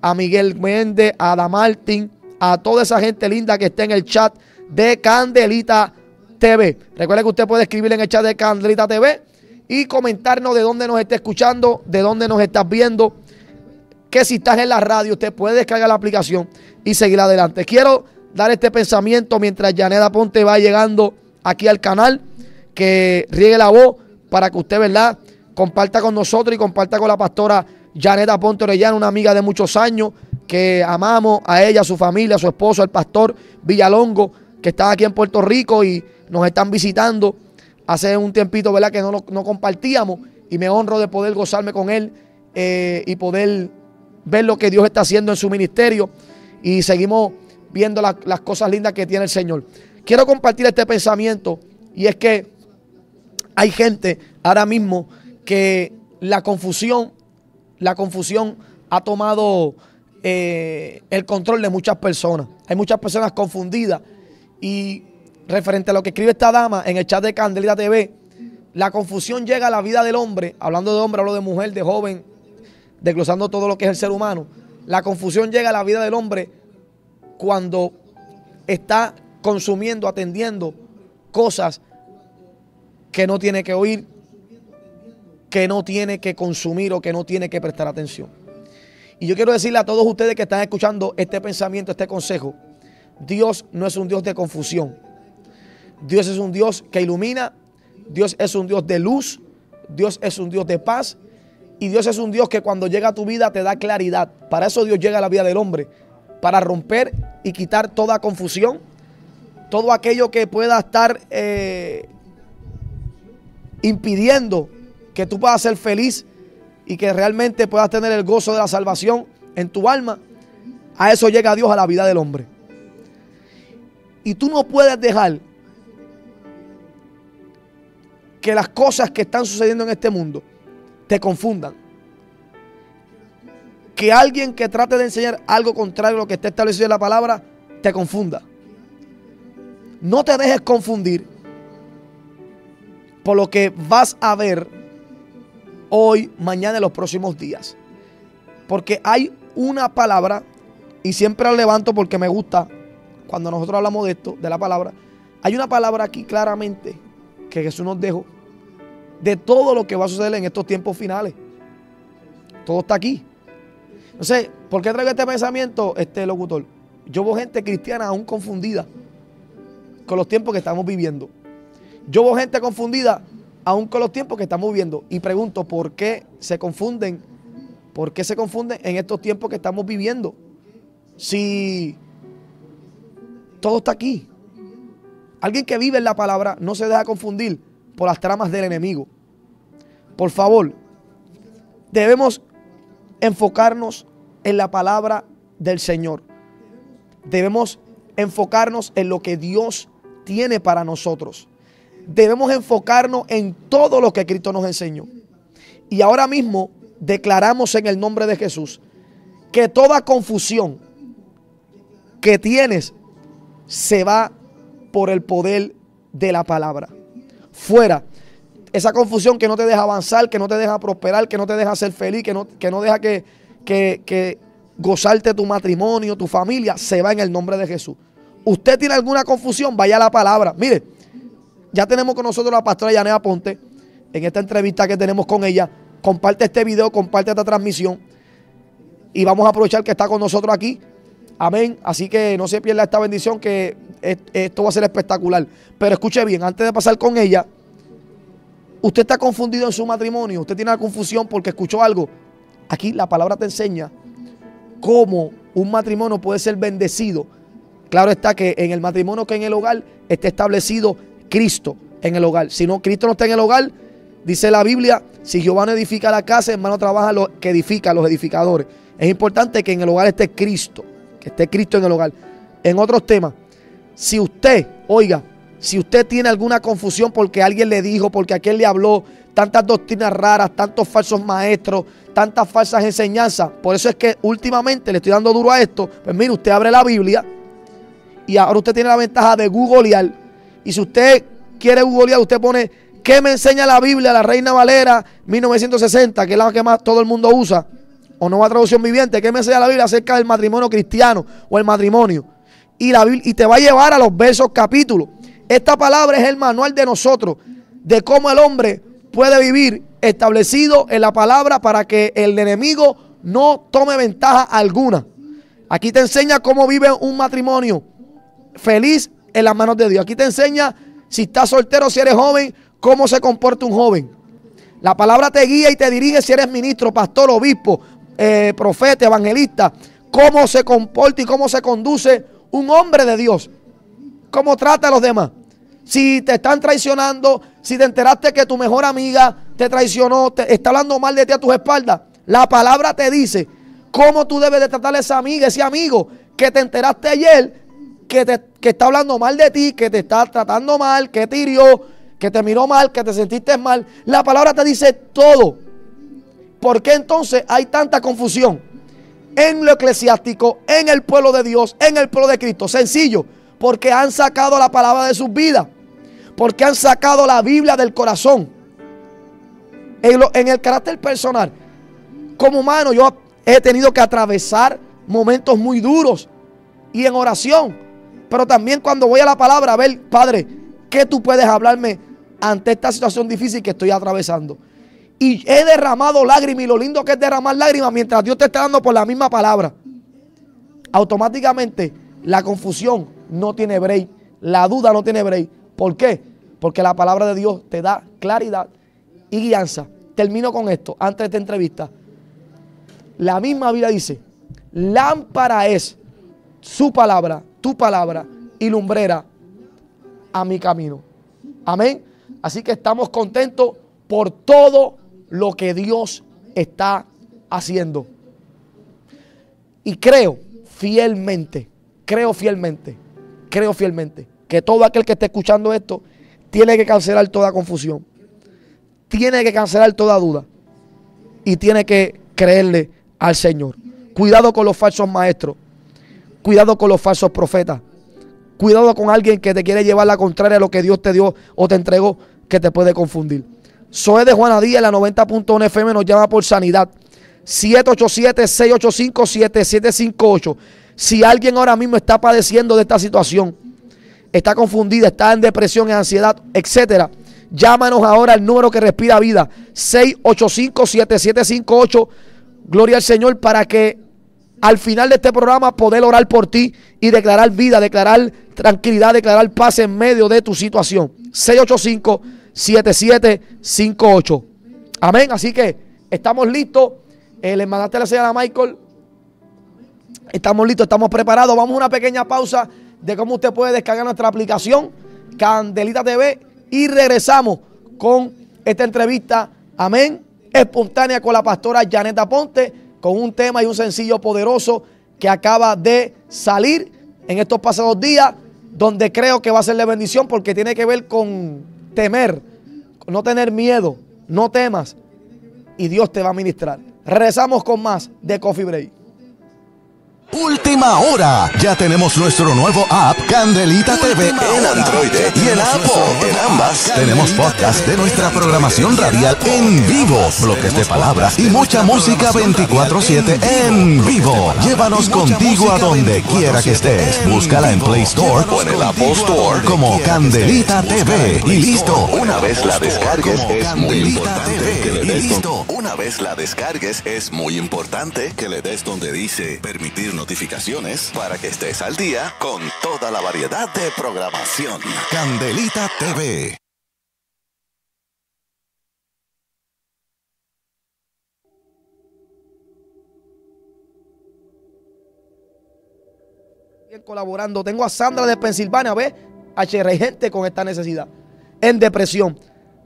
a Miguel Méndez, a Ada Martín, a toda esa gente linda que está en el chat de Candelita TV. Recuerde que usted puede escribir en el chat de Candelita TV y comentarnos de dónde nos está escuchando, de dónde nos estás viendo. Que si estás en la radio, usted puede descargar la aplicación y seguir adelante. Quiero dar este pensamiento mientras Yaneda Ponte va llegando aquí al canal, que riegue la voz para que usted, ¿verdad?, comparta con nosotros y comparta con la pastora Yaneda Ponte Orellana, una amiga de muchos años, que amamos a ella, a su familia, a su esposo, al pastor Villalongo, que está aquí en Puerto Rico y nos están visitando. Hace un tiempito, ¿verdad?, que no, no compartíamos y me honro de poder gozarme con él eh, y poder ver lo que Dios está haciendo en su ministerio y seguimos viendo las cosas lindas que tiene el Señor. Quiero compartir este pensamiento y es que hay gente ahora mismo que la confusión, la confusión ha tomado eh, el control de muchas personas. Hay muchas personas confundidas y referente a lo que escribe esta dama en el chat de Candelita TV, la confusión llega a la vida del hombre, hablando de hombre, hablo de mujer, de joven, desglosando todo lo que es el ser humano. La confusión llega a la vida del hombre cuando está consumiendo, atendiendo cosas que no tiene que oír, que no tiene que consumir o que no tiene que prestar atención. Y yo quiero decirle a todos ustedes que están escuchando este pensamiento, este consejo, Dios no es un Dios de confusión. Dios es un Dios que ilumina, Dios es un Dios de luz, Dios es un Dios de paz y Dios es un Dios que cuando llega a tu vida te da claridad. Para eso Dios llega a la vida del hombre, para romper y quitar toda confusión, todo aquello que pueda estar eh, impidiendo que tú puedas ser feliz y que realmente puedas tener el gozo de la salvación en tu alma. A eso llega Dios a la vida del hombre. Y tú no puedes dejar que las cosas que están sucediendo en este mundo te confundan. Que alguien que trate de enseñar algo contrario a lo que está establecido en la palabra te confunda. No te dejes confundir por lo que vas a ver hoy, mañana, en los próximos días. Porque hay una palabra, y siempre la levanto porque me gusta cuando nosotros hablamos de esto, de la palabra. Hay una palabra aquí claramente que Jesús nos dejó de todo lo que va a suceder en estos tiempos finales. Todo está aquí. No sé, ¿por qué traigo este pensamiento, este locutor? Yo veo gente cristiana aún confundida con los tiempos que estamos viviendo. Yo veo gente confundida aún con los tiempos que estamos viviendo. Y pregunto, ¿por qué se confunden? ¿Por qué se confunden en estos tiempos que estamos viviendo? Si todo está aquí. Alguien que vive en la palabra no se deja confundir por las tramas del enemigo. Por favor, debemos enfocarnos en la palabra del Señor. Debemos enfocarnos en lo que Dios tiene para nosotros. Debemos enfocarnos en todo lo que Cristo nos enseñó. Y ahora mismo declaramos en el nombre de Jesús que toda confusión que tienes se va por el poder de la palabra. Fuera. Esa confusión que no te deja avanzar, que no te deja prosperar, que no te deja ser feliz, que no, que no deja que, que, que gozarte tu matrimonio, tu familia, se va en el nombre de Jesús. Usted tiene alguna confusión, vaya a la palabra. Mire, ya tenemos con nosotros la pastora Yanea Ponte en esta entrevista que tenemos con ella. Comparte este video, comparte esta transmisión y vamos a aprovechar que está con nosotros aquí. Amén. Así que no se pierda esta bendición que esto va a ser espectacular. Pero escuche bien, antes de pasar con ella, usted está confundido en su matrimonio, usted tiene una confusión porque escuchó algo. Aquí la palabra te enseña cómo un matrimonio puede ser bendecido. Claro está que en el matrimonio que en el hogar esté establecido Cristo en el hogar. Si no, Cristo no está en el hogar, dice la Biblia, si Jehová no edifica la casa, hermano trabaja lo que edifica los edificadores. Es importante que en el hogar esté Cristo, que esté Cristo en el hogar. En otros temas, si usted, oiga, si usted tiene alguna confusión porque alguien le dijo, porque aquel le habló, tantas doctrinas raras, tantos falsos maestros, tantas falsas enseñanzas, por eso es que últimamente le estoy dando duro a esto, pues mire, usted abre la Biblia y ahora usted tiene la ventaja de googlear y si usted quiere googlear, usted pone ¿qué me enseña la Biblia, la Reina Valera 1960, que es la que más todo el mundo usa? o nueva traducción viviente, ¿qué me enseña la Biblia acerca del matrimonio cristiano o el matrimonio? Y, la, y te va a llevar a los versos capítulos. Esta palabra es el manual de nosotros, de cómo el hombre puede vivir establecido en la palabra para que el enemigo no tome ventaja alguna. Aquí te enseña cómo vive un matrimonio feliz en las manos de Dios. Aquí te enseña si estás soltero, si eres joven, cómo se comporta un joven. La palabra te guía y te dirige si eres ministro, pastor, obispo, eh, profeta, evangelista. Cómo se comporta y cómo se conduce un hombre de Dios. Cómo trata a los demás. Si te están traicionando, si te enteraste que tu mejor amiga te traicionó, te está hablando mal de ti a tus espaldas, la palabra te dice cómo tú debes de tratar a esa amiga, ese amigo que te enteraste ayer, que, te, que está hablando mal de ti, que te está tratando mal, que te hirió, que te miró mal, que te sentiste mal. La palabra te dice todo. ¿Por qué entonces hay tanta confusión en lo eclesiástico, en el pueblo de Dios, en el pueblo de Cristo? Sencillo, porque han sacado la palabra de sus vidas, porque han sacado la Biblia del corazón. En, en el carácter personal, como humano, yo he tenido que atravesar momentos muy duros y en oración. Pero también cuando voy a la palabra, a ver, Padre, ¿qué tú puedes hablarme ante esta situación difícil que estoy atravesando? Y he derramado lágrimas y lo lindo que es derramar lágrimas mientras Dios te está dando por la misma palabra. Automáticamente la confusión no tiene break, la duda no tiene break. ¿Por qué? Porque la palabra de Dios te da claridad y guianza. Termino con esto antes de esta entrevista. La misma Biblia dice, lámpara es su palabra, tu palabra y lumbrera a mi camino. Amén. Así que estamos contentos por todo lo que Dios está haciendo. Y creo fielmente, creo fielmente, creo fielmente que todo aquel que esté escuchando esto tiene que cancelar toda confusión, tiene que cancelar toda duda y tiene que creerle al Señor. Cuidado con los falsos maestros. Cuidado con los falsos profetas. Cuidado con alguien que te quiere llevar la contraria a lo que Dios te dio o te entregó, que te puede confundir. Soy de Juana Díaz, la 90.1 FM nos llama por sanidad. 787-685-7758. Si alguien ahora mismo está padeciendo de esta situación, está confundida, está en depresión, en ansiedad, etcétera, llámanos ahora al número que respira vida. 685-7758 Gloria al Señor para que al final de este programa poder orar por ti y declarar vida, declarar tranquilidad, declarar paz en medio de tu situación. 685-7758. Amén. Así que estamos listos. Eh, le mandaste la señal a Michael. Estamos listos, estamos preparados. Vamos a una pequeña pausa de cómo usted puede descargar nuestra aplicación, Candelita TV, y regresamos con esta entrevista. Amén espontánea con la pastora Janeta Ponte, con un tema y un sencillo poderoso que acaba de salir en estos pasados días, donde creo que va a ser de bendición porque tiene que ver con temer, no tener miedo, no temas, y Dios te va a ministrar. Regresamos con más de Coffee Break. Última hora. Ya tenemos nuestro nuevo app Candelita TV en Android y en Apple. En ambas tenemos podcast de nuestra programación radial en vivo, bloques de palabras y mucha música 24/7 en vivo. Llévanos contigo a donde quiera que estés. Búscala en Play Store o en el Apple Store como Candelita TV y listo. Una vez la descargues es muy importante que le des listo. Una vez la descargues es muy importante que le des donde dice permitir notificaciones para que estés al día con toda la variedad de programación. Candelita TV. Bien colaborando. Tengo a Sandra de Pensilvania, ¿ves? HR gente con esta necesidad. En depresión.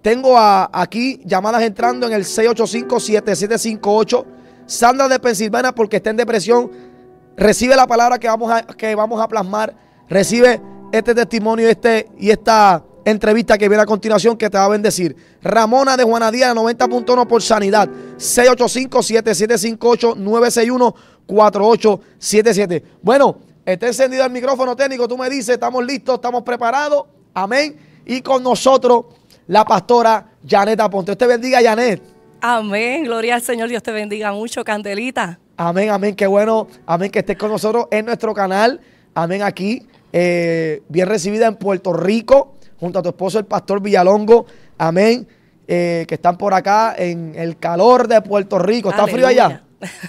Tengo a, aquí llamadas entrando en el 685-7758. Sandra de Pensilvania porque está en depresión Recibe la palabra que vamos a, que vamos a plasmar. Recibe este testimonio este, y esta entrevista que viene a continuación que te va a bendecir. Ramona de Juanadía, 90.1 por sanidad. 685-7758-961-4877. Bueno, está encendido el micrófono técnico. Tú me dices, estamos listos, estamos preparados. Amén. Y con nosotros la pastora Janet Aponte. Usted bendiga a Janet. Amén, gloria al Señor, Dios te bendiga mucho, Candelita. Amén, amén, qué bueno, amén que estés con nosotros en nuestro canal, amén aquí, eh, bien recibida en Puerto Rico, junto a tu esposo el pastor Villalongo, amén, eh, que están por acá en el calor de Puerto Rico. ¿Está frío allá?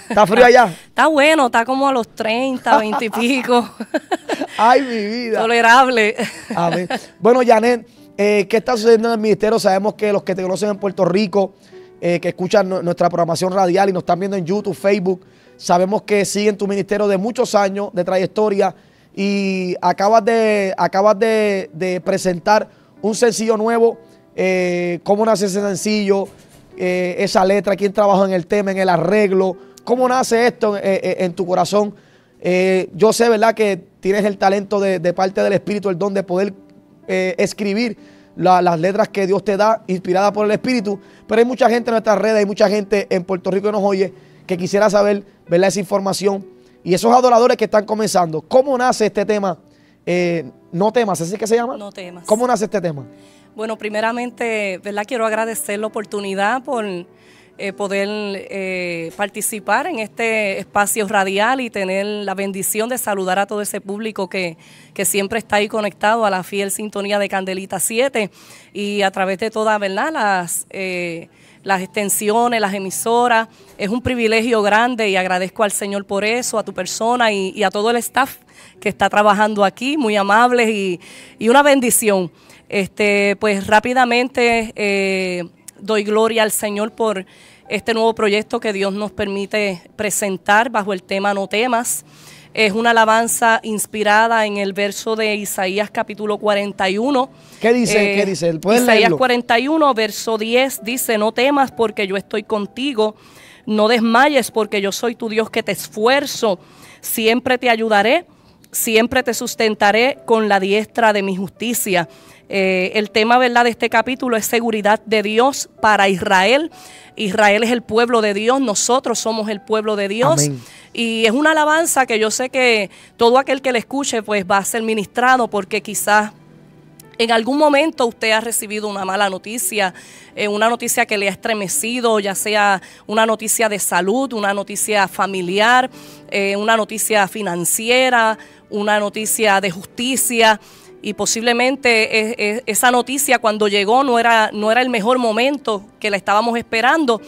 ¿Está frío allá? Está bueno, está como a los 30, 20 y pico. Ay, mi vida. Tolerable. Amén. Bueno, Janet, eh, ¿qué está sucediendo en el ministerio? Sabemos que los que te conocen en Puerto Rico, eh, que escuchan nuestra programación radial y nos están viendo en YouTube, Facebook, sabemos que siguen tu ministerio de muchos años de trayectoria y acabas de, acabas de, presentar un sencillo nuevo. Eh, ¿Cómo nace ese sencillo? esa letra, quién trabaja en el tema, en el arreglo, cómo nace esto en tu corazón. yo sé, ¿verdad?, que tienes el talento de, parte del Espíritu, el don de poder eh, escribir las letras que Dios te da, inspirada por el Espíritu. Pero hay mucha gente en nuestras redes, hay mucha gente en Puerto Rico que nos oye, que quisiera saber, ¿verdad? Esa información. Y esos adoradores que están comenzando, ¿cómo nace este tema? Eh, no temas, ¿así que se llama? No temas. ¿Cómo nace este tema? Bueno, primeramente, ¿verdad? Quiero agradecer la oportunidad por eh, poder eh, participar en este espacio radial y tener la bendición de saludar a todo ese público que, siempre está ahí conectado a la fiel sintonía de Candelita 7 y a través de todas ¿verdad? Las, las extensiones, las emisoras. Es un privilegio grande y agradezco al Señor por eso, a tu persona y, a todo el staff que está trabajando aquí, muy amables y, y una bendición. Este, pues rápidamente doy gloria al Señor por este nuevo proyecto que Dios nos permite presentar bajo el tema No temas. Es una alabanza inspirada en el verso de Isaías capítulo 41. ¿Qué dice? ¿Qué eh, dice? Isaías 41, verso 10 dice, no temas porque yo estoy contigo, no desmayes porque yo soy tu Dios que te esfuerzo, siempre te ayudaré, siempre te sustentaré con la diestra de mi justicia. Eh, el tema ¿verdad? de este capítulo es seguridad de Dios para Israel. Israel es el pueblo de Dios, nosotros somos el pueblo de Dios. Y es una alabanza que yo sé que todo aquel que le escuche pues va a ser ministrado porque quizás en algún momento usted ha recibido una mala noticia, eh, una noticia que le ha estremecido, ya sea una noticia de salud, una noticia familiar, eh, una noticia financiera, una noticia de justicia y posiblemente esa noticia cuando llegó no era, no era el mejor momento que la estábamos esperando.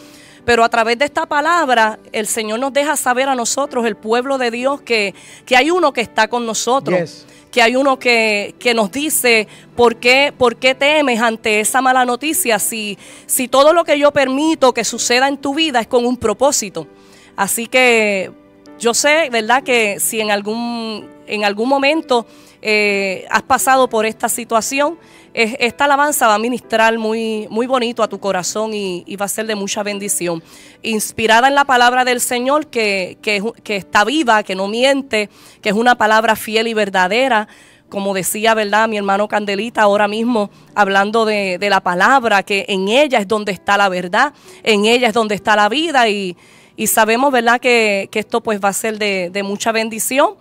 Pero a través de esta palabra, el Señor nos deja saber a nosotros, el pueblo de Dios, que, que hay uno que está con nosotros. Que hay uno que, nos dice, ¿por qué, ¿por qué temes ante esa mala noticia si, si todo lo que yo permito que suceda en tu vida es con un propósito? Así que yo sé, ¿verdad?, que si en algún, en algún momento eh, has pasado por esta situación, esta alabanza va a ministrar muy, muy bonito a tu corazón y, va a ser de mucha bendición. Inspirada en la palabra del Señor, que, que, está viva, que no miente, que es una palabra fiel y verdadera como decía, ¿verdad? Mi hermano Candelita ahora mismo hablando de, la palabra, que en ella es donde está la verdad, en ella es donde está la vida y, sabemos, ¿verdad? Que, esto pues va a ser de, de mucha bendición.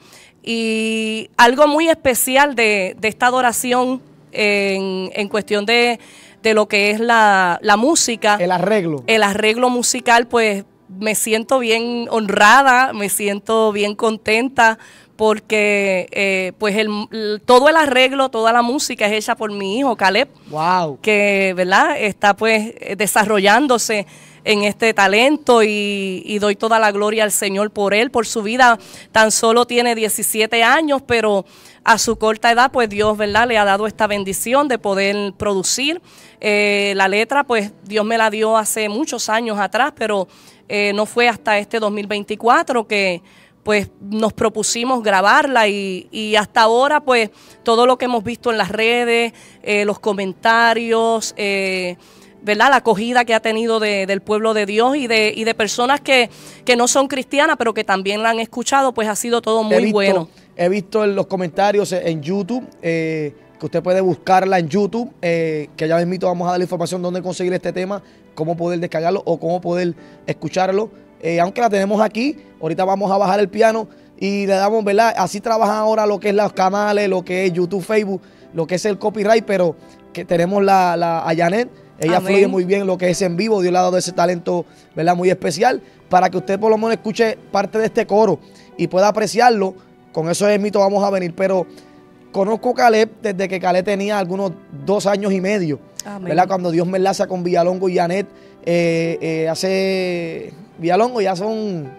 Y algo muy especial de, esta adoración en, cuestión de, lo que es la, música. El arreglo. El arreglo musical, pues me siento bien honrada, me siento bien contenta porque eh, pues el, todo el arreglo, toda la música es hecha por mi hijo Caleb. Wow. Que, ¿verdad? Está pues desarrollándose en este talento y, doy toda la gloria al Señor por él, por su vida. Tan solo tiene 17 años, pero a su corta edad, pues Dios, ¿verdad? Le ha dado esta bendición de poder producir. Eh, la letra, pues Dios me la dio hace muchos años atrás, pero eh, no fue hasta este 2024 que pues nos propusimos grabarla y, hasta ahora pues todo lo que hemos visto en las redes, eh, los comentarios, eh, ¿verdad? La acogida que ha tenido del pueblo de Dios y de, y de personas que, no son cristianas, pero que también la han escuchado, pues ha sido todo muy bueno. He visto en los comentarios en YouTube, eh, que usted puede buscarla en YouTube, eh, que ya mismo vamos a dar la información dónde conseguir este tema, cómo poder descargarlo o cómo poder escucharlo. Eh, aunque la tenemos aquí, ahorita vamos a bajar el piano y le damos, ¿verdad? Así trabajan ahora lo que es los canales, lo que es YouTube, Facebook, lo que es el copyright, pero que tenemos la, la a Janet Ella Amén. fluye muy bien lo que es en vivo. Dios le ha dado ese talento, ¿verdad? Muy especial para que usted por lo menos escuche parte de este coro y pueda apreciarlo. Con eso es mito vamos a venir. Pero conozco a Caleb desde que Caleb tenía algunos dos años y medio. Amén. ¿Verdad? Cuando Dios me enlaza con Villalongo y Janet eh, eh, hace Villalongo ya son,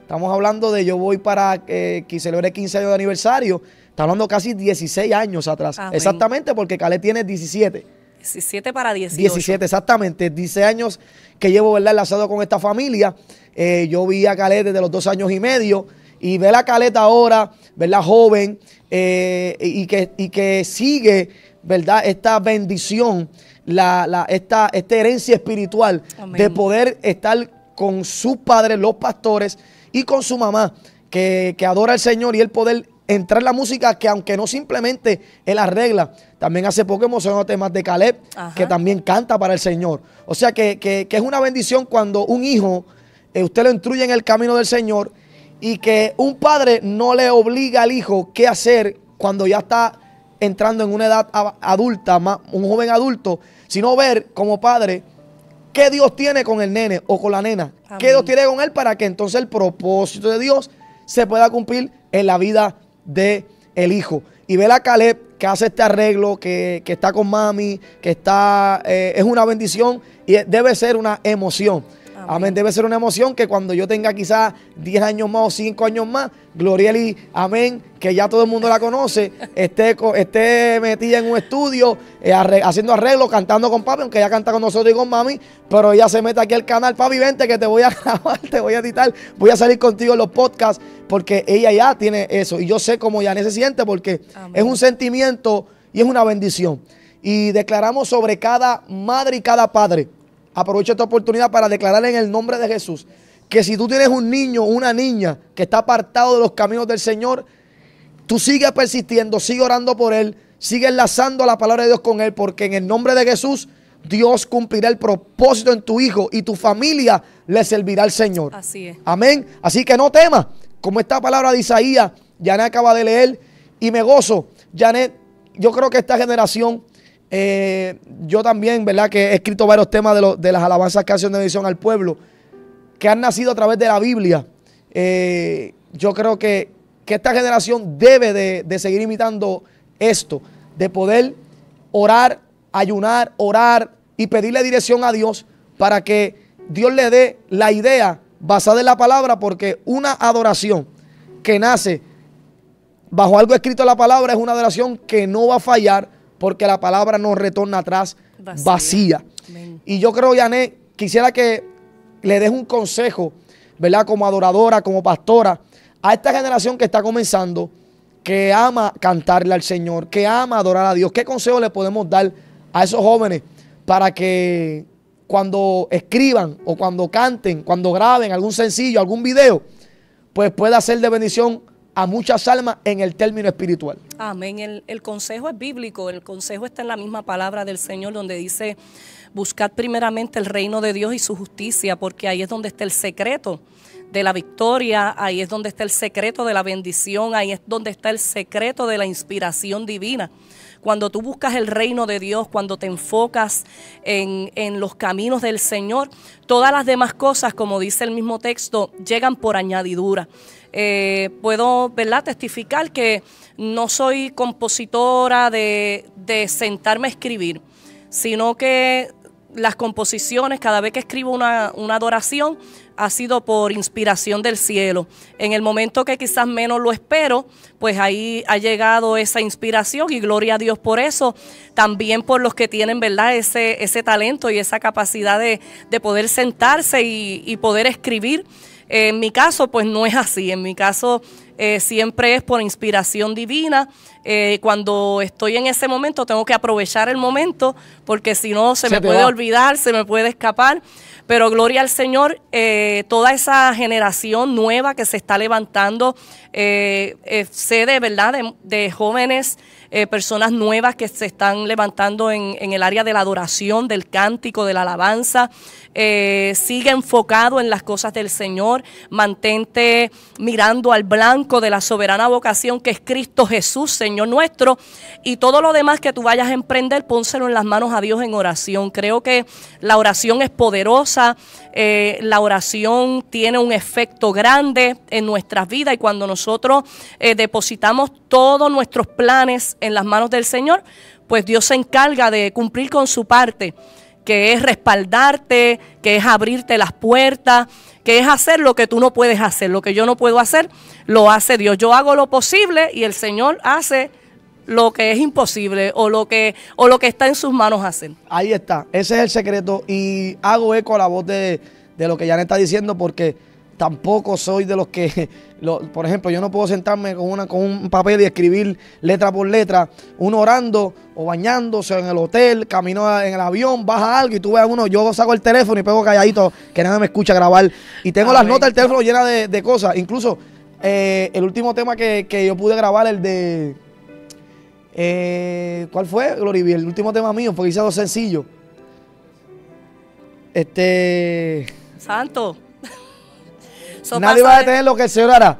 estamos hablando de yo voy para eh, que celebre 15 años de aniversario. Está hablando casi 16 años atrás. Amén. Exactamente porque Caleb tiene 17. 17 para 18. 17, exactamente. 16 años que llevo, ¿verdad? Enlazado con esta familia. Eh, yo vi a Calet desde los dos años y medio. Y ver a Calet ahora, ¿verdad? Joven. eh, y, que, y que sigue, ¿verdad? Esta bendición, la, la- esta, esta herencia espiritual Amén. de poder estar con sus padres, los pastores, y con su mamá, que, que adora al Señor y el poder entrar en la música que aunque no simplemente él arregla, también hace poco emocionó temas de Caleb, Ajá. que también canta para el Señor. O sea que, que- que es una bendición cuando un hijo, eh, usted lo instruye en el camino del Señor y que un padre no le obliga al hijo qué hacer cuando ya está entrando en una edad adulta, ma- un joven adulto, sino ver como padre qué Dios tiene con el nene o con la nena, Amén. qué Dios tiene con él para que entonces el propósito de Dios se pueda cumplir en la vida de el hijo. Y ver a Caleb que hace este arreglo, que, que está con mami, que está, eh, es una bendición y debe ser una emoción. Amén. Amén. Debe ser una emoción que cuando yo tenga quizás 10 años más o 5 años más, Glorieli, amén, que ya todo el mundo la conoce, esté, esté metida en un estudio, eh, haciendo arreglos, cantando con papi, aunque ella canta con nosotros y con mami, pero ella se mete aquí al canal, papi, vente que te voy a grabar, te voy a editar, voy a salir contigo en los podcasts, porque ella ya tiene eso. Y yo sé cómo ya se siente, porque Amén. es un sentimiento y es una bendición. Y declaramos sobre cada madre y cada padre. Aprovecho esta oportunidad para declarar en el nombre de Jesús que si tú tienes un niño o una niña que está apartado de los caminos del Señor, tú sigues persistiendo, sigue orando por él, sigue enlazando la palabra de Dios con él, porque en el nombre de Jesús Dios cumplirá el propósito en tu hijo y tu familia le servirá al Señor. Así es. Amén. Así que no temas, como esta palabra de Isaías, Janet acaba de leer, y me gozo. Janet, yo creo que esta generación, eh, yo también, ¿verdad? Que he escrito varios temas de, lo- de las alabanzas que hacen de bendición al pueblo, que han nacido a través de la Biblia. Eh, yo creo que, que esta generación debe de, de seguir imitando esto, de poder orar, ayunar, orar y pedirle dirección a Dios para que Dios le dé la idea basada en la palabra, porque una adoración que nace bajo algo escrito en la palabra es una adoración que no va a fallar porque la palabra no retorna atrás Vacía. Y yo creo, Yané, quisiera que le des un consejo, ¿verdad? Como adoradora, como pastora, a esta generación que está comenzando, que ama cantarle al Señor, que ama adorar a Dios. ¿Qué consejo le podemos dar a esos jóvenes para que cuando escriban o cuando canten, cuando graben algún sencillo, algún video, pues pueda ser de bendición a muchas almas en el término espiritual? Amén. El, el consejo es bíblico, el consejo está en la misma palabra del Señor donde dice, buscad primeramente el reino de Dios y su justicia, porque ahí es donde está el secreto de la victoria, ahí es donde está el secreto de la bendición, ahí es donde está el secreto de la inspiración divina. Cuando tú buscas el reino de Dios, cuando te enfocas en, en los caminos del Señor, todas las demás cosas, como dice el mismo texto, llegan por añadidura. Eh, puedo ¿verdad? testificar que no soy compositora de, de sentarme a escribir, sino que las composiciones, cada vez que escribo una, una adoración, ha sido por inspiración del cielo. En el momento que quizás menos lo espero, pues ahí ha llegado esa inspiración y gloria a Dios por eso. También por los que tienen, ¿verdad?, ese, ese talento y esa capacidad de, de poder sentarse y, y poder escribir. En mi caso, pues no es así. En mi caso, eh, siempre es por inspiración divina. Eh, cuando estoy en ese momento, tengo que aprovechar el momento, porque si no, se, Se me puede va. olvidar, se me puede escapar. Pero gloria al Señor, eh, toda esa generación nueva que se está levantando, eh, sé de verdad de, de jóvenes eh, personas nuevas que se están levantando en, el área de la adoración, del cántico, de la alabanza. Eh, sigue enfocado en las cosas del Señor, mantente mirando al blanco de la soberana vocación que es Cristo Jesús, Señor nuestro, y todo lo demás que tú vayas a emprender, pónselo en las manos a Dios en oración. Creo que la oración es poderosa, eh, la oración tiene un efecto grande en nuestras vidas y cuando nosotros depositamos todos nuestros planes en las manos del Señor, pues Dios se encarga de cumplir con su parte, que es respaldarte, que es abrirte las puertas, que es hacer lo que tú no puedes hacer, lo que yo no puedo hacer, lo hace Dios. Yo hago lo posible y el Señor hace lo que es imposible o lo que o lo que está en sus manos hacer. Ahí está, ese es el secreto y hago eco a la voz de, de lo que Janet está diciendo porque tampoco soy de los que, lo, por ejemplo, yo no puedo sentarme con, una, con un papel y escribir letra por letra, uno orando o bañándose en el hotel, camino en el avión, baja algo y tú ves a uno, yo saco el teléfono y pego calladito, que nadie me escucha grabar y tengo las notas del teléfono llenas de, de cosas, incluso eh, el último tema que, que yo pude grabar, el de... Eh, ¿Cuál fue? El último tema mío, porque hice dos sencillos. Este. Santo. So nadie va a detener lo que el Señor hará.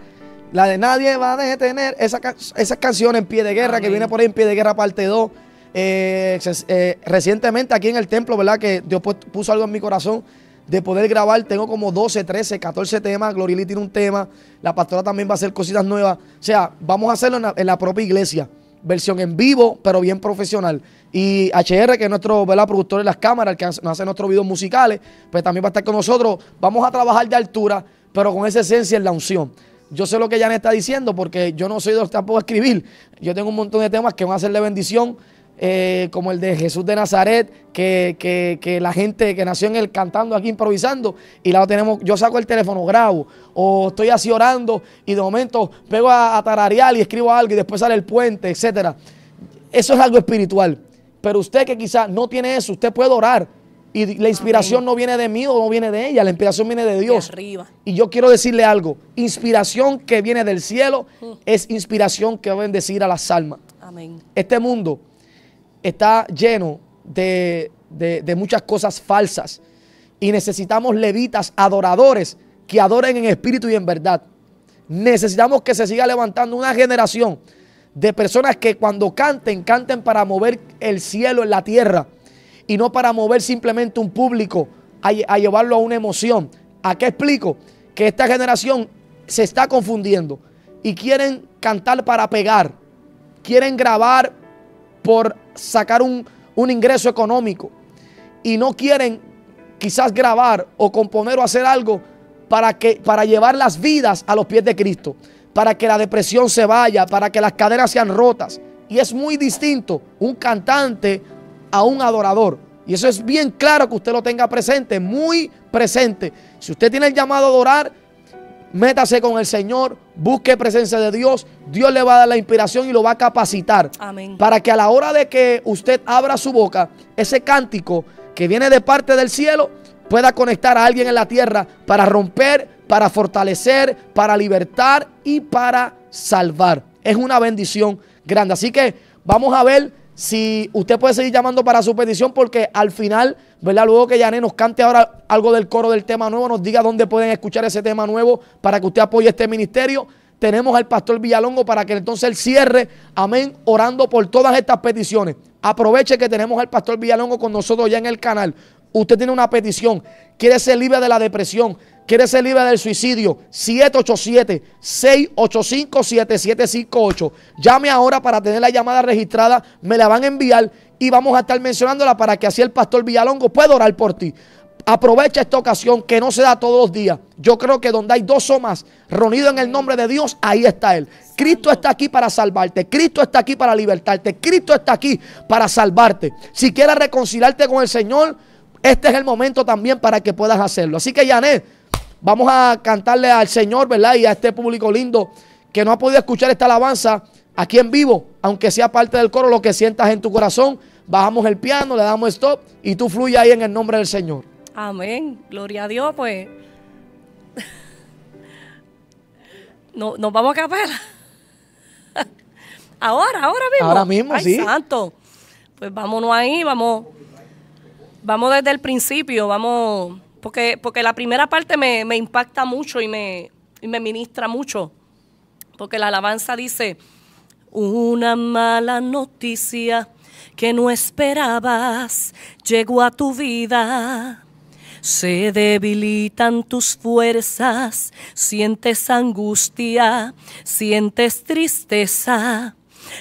La de Nadie va a detener esa, esa canción en pie de guerra, Amén. que viene por ahí en pie de guerra parte 2. Eh, eh, recientemente aquí en el templo, ¿verdad? Que Dios puso algo en mi corazón de poder grabar. Tengo como 12, 13, 14 temas. Glorili tiene un tema. La pastora también va a hacer cositas nuevas. O sea, vamos a hacerlo en la, en la propia iglesia versión en vivo, pero bien profesional. Y HR, que es nuestro ¿verdad? productor de las cámaras, el que nos hace nuestros videos musicales, pues también va a estar con nosotros. Vamos a trabajar de altura, pero con esa esencia en la unción. Yo sé lo que Janet está diciendo, porque yo no soy de tampoco escribir. Yo tengo un montón de temas que van a ser de bendición. Eh, como el de Jesús de Nazaret, que, que, que, la gente que nació en él cantando aquí, improvisando, y la tenemos, yo saco el teléfono, grabo, o estoy así orando, y de momento pego a, a tararear y escribo algo, y después sale el puente, etcétera. Eso es algo espiritual. Pero usted que quizás no tiene eso, usted puede orar. Y la inspiración Amén. no viene de mí o no viene de ella, la inspiración viene de Dios. De arriba. Y yo quiero decirle algo, inspiración que viene del cielo mm. es inspiración que va a bendecir a las almas. Amén. Este mundo está lleno de, de, de, muchas cosas falsas. Y necesitamos levitas, adoradores, que adoren en espíritu y en verdad. Necesitamos que se siga levantando una generación de personas que cuando canten, canten para mover el cielo en la tierra. Y no para mover simplemente un público, a, llevarlo a una emoción. ¿A qué explico? Que esta generación se está confundiendo y quieren cantar para pegar. Quieren grabar por sacar un, ingreso económico y no quieren quizás grabar o componer o hacer algo para, que, para llevar las vidas a los pies de Cristo, para que la depresión se vaya, para que las caderas sean rotas. Y es muy distinto un cantante a un adorador. Y eso es bien claro que usted lo tenga presente, muy presente. Si usted tiene el llamado a adorar, métase con el Señor, busque presencia de Dios, Dios le va a dar la inspiración y lo va a capacitar. Amén. Para que a la hora de que usted abra su boca, ese cántico que viene de parte del cielo pueda conectar a alguien en la tierra para romper, para fortalecer, para libertar y para salvar. Es una bendición grande. Así que vamos a ver si usted puede seguir llamando para su petición porque al final, ¿verdad? Luego que Yané nos cante ahora algo del coro del tema nuevo, nos diga dónde pueden escuchar ese tema nuevo para que usted apoye este ministerio. Tenemos al pastor Villalongo para que entonces él cierre, amén, orando por todas estas peticiones. Aproveche que tenemos al pastor Villalongo con nosotros ya en el canal. Usted tiene una petición, quiere ser libre de la depresión, quiere ser libre del suicidio, 787-685-7758. Llame ahora para tener la llamada registrada, me la van a enviar y vamos a estar mencionándola para que así el pastor Villalongo pueda orar por ti. Aprovecha esta ocasión que no se da todos los días. Yo creo que donde hay dos o más reunidos en el nombre de Dios, ahí está Él. Cristo está aquí para salvarte. Cristo está aquí para libertarte. Cristo está aquí para salvarte. Si quieres reconciliarte con el Señor, este es el momento también para que puedas hacerlo. Así que, Janet, vamos a cantarle al Señor, ¿verdad? Y a este público lindo que no ha podido escuchar esta alabanza aquí en vivo, aunque sea parte del coro, lo que sientas en tu corazón. Bajamos el piano, le damos stop y tú fluye ahí en el nombre del Señor. Amén. Gloria a Dios, pues. No, nos vamos a capela. ahora, ahora mismo. Ahora mismo, Ay, sí. santo. Pues vámonos ahí, vamos. Vamos desde el principio, vamos. Porque, porque la primera parte me, me impacta mucho y me, y me ministra mucho. Porque la alabanza dice, una mala noticia que no esperabas llegó a tu vida. Se debilitan tus fuerzas, sientes angustia, sientes tristeza.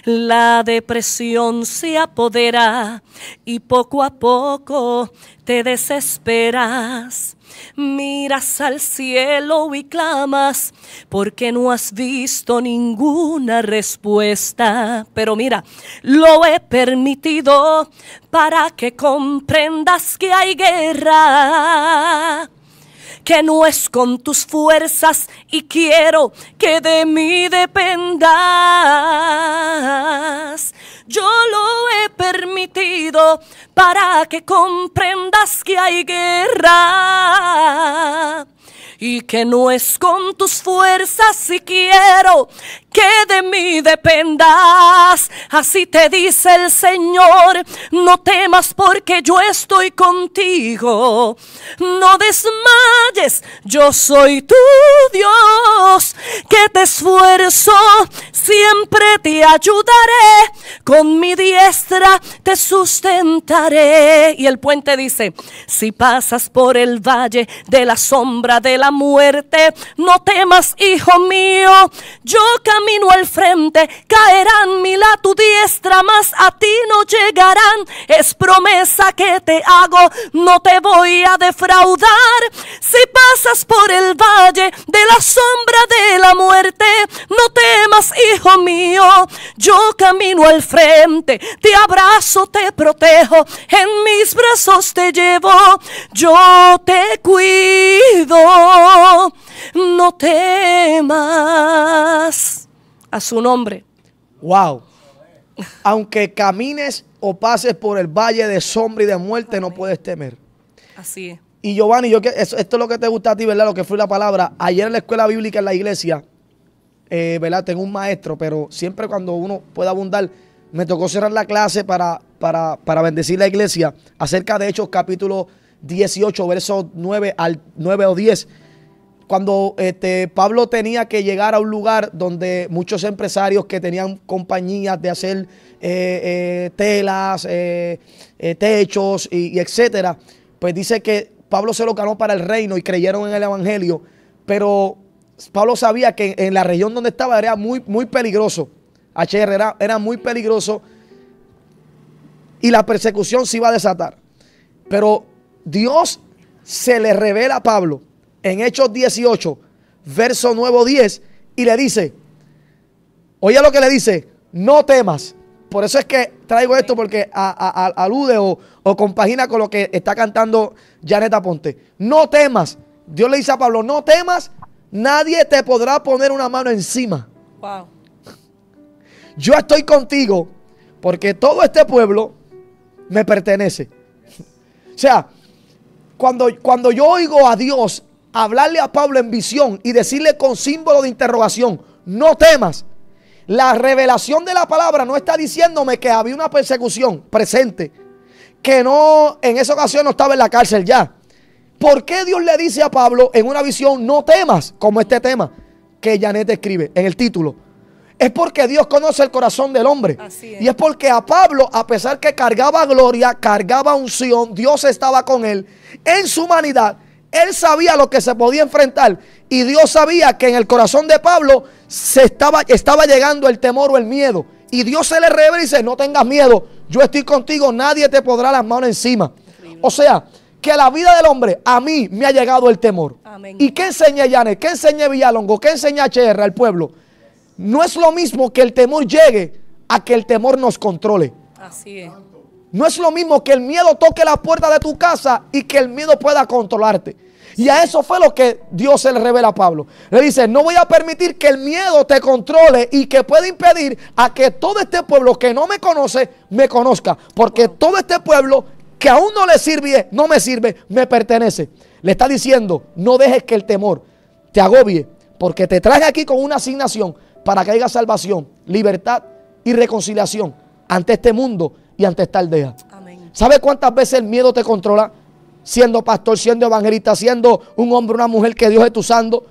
La depresión se apodera y poco a poco te desesperas. Miras al cielo y clamas porque no has visto ninguna respuesta. Pero mira, lo he permitido para que comprendas que hay guerra que no es con tus fuerzas y quiero que de mí dependas. Yo lo he permitido para que comprendas que hay guerra y que no es con tus fuerzas y quiero que de mí dependas. Así te dice el Señor, no temas porque yo estoy contigo. No desmayes, yo soy tu Dios, que te esfuerzo, siempre te ayudaré, con mi diestra te sustentaré. Y el puente dice, si pasas por el valle de la sombra de la muerte, no temas, hijo mío, yo camino al frente, caerán mil a tu diestra, mas a ti no llegarán. Es promesa que te hago, no te voy a defraudar. Si pasas por el valle de la sombra de la muerte, no temas, hijo mío, yo camino al frente, te abrazo, te protejo, en mis brazos te llevo, yo te cuido, no temas. A su nombre. Wow. Aunque camines o pases por el valle de sombra y de muerte, no puedes temer. Así es. Y Giovanni, yo que eso- esto es lo que te gusta a ti, ¿verdad? Lo que fue la palabra. Ayer en la escuela bíblica en la iglesia, eh, ¿verdad? Tengo un maestro, pero siempre cuando uno puede abundar, me tocó cerrar la clase para, para, para bendecir la iglesia acerca de Hechos capítulo 18, versos 9 al 9 o 10. Cuando este, Pablo tenía que llegar a un lugar donde muchos empresarios que tenían compañías de hacer eh, eh, telas, eh, techos y, y etcétera, pues dice que Pablo se lo ganó para el reino y creyeron en el evangelio, pero Pablo sabía que en la región donde estaba era muy, muy peligroso. HR era, era muy peligroso y la persecución se iba a desatar. Pero Dios se le revela a Pablo en Hechos 18, verso 9 o 10, y le dice, oye lo que le dice, no temas. Por eso es que traigo esto porque a- a- a- alude o, o compagina con lo que está cantando Janet Aponte. No temas. Dios le dice a Pablo, no temas, nadie te podrá poner una mano encima. Wow. Yo estoy contigo porque todo este pueblo me pertenece. O sea, cuando, cuando yo oigo a Dios hablarle a Pablo en visión y decirle con símbolo de interrogación, no temas. La revelación de la palabra no está diciéndome que había una persecución presente, que no en esa ocasión no estaba en la cárcel ya. ¿Por qué Dios le dice a Pablo en una visión, no temas, como este tema que Janet escribe en el título? Es porque Dios conoce el corazón del hombre. Es. Y es porque a Pablo, a pesar que cargaba gloria, cargaba unción, Dios estaba con él en su humanidad. Él sabía lo que se podía enfrentar. Y Dios sabía que en el corazón de Pablo se estaba, estaba llegando el temor o el miedo. Y Dios se le revela y dice, no tengas miedo, yo estoy contigo, nadie te podrá las manos encima. O sea, que a la vida del hombre, a mí me ha llegado el temor. Amén. ¿Y qué enseña Janet? ¿Qué enseña Villalongo? ¿Qué enseña HR al pueblo? No es lo mismo que el temor llegue a que el temor nos controle. Así es. No es lo mismo que el miedo toque la puerta de tu casa y que el miedo pueda controlarte. Y a eso fue lo que Dios se le revela a Pablo. Le dice, no voy a permitir que el miedo te controle y que pueda impedir a que todo este pueblo que no me conoce, me conozca. Porque todo este pueblo que aún no le sirve, no me sirve, me pertenece. Le está diciendo, no dejes que el temor te agobie, porque te traje aquí con una asignación para que haya salvación, libertad y reconciliación ante este mundo y ante esta aldea. Amén. ¿Sabe cuántas veces el miedo te controla? Siendo pastor, siendo evangelista, siendo un hombre, una mujer que Dios está usando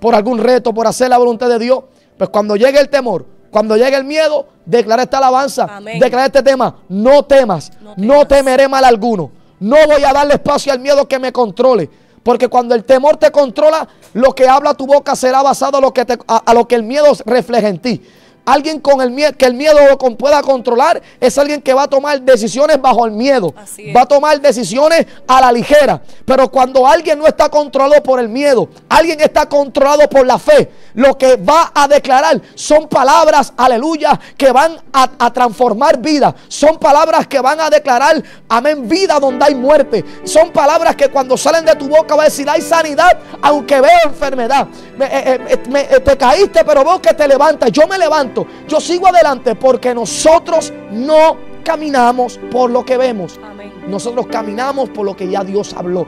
por algún reto, por hacer la voluntad de Dios. Pues cuando llegue el temor, cuando llegue el miedo, declara esta alabanza, Amén. declara este tema. No temas, No temeré mal alguno. No voy a darle espacio al miedo que me controle. Porque cuando el temor te controla, lo que habla tu boca será basado a lo que, te- a, a lo que el miedo refleja en ti. Alguien con el miedo, que el miedo lo con- pueda controlar es alguien que va a tomar decisiones bajo el miedo. Va a tomar decisiones a la ligera. Pero cuando alguien no está controlado por el miedo, alguien está controlado por la fe, lo que va a declarar son palabras, aleluya, que van a, a transformar vida. Son palabras que van a declarar, amén, vida donde hay muerte. Son palabras que cuando salen de tu boca va a decir, hay sanidad, aunque veo enfermedad. Me- eh, eh, me- eh, te caíste, pero veo que te levantas. Yo me levanto, yo sigo adelante porque nosotros no caminamos por lo que vemos. Amén. Nosotros caminamos por lo que ya Dios habló.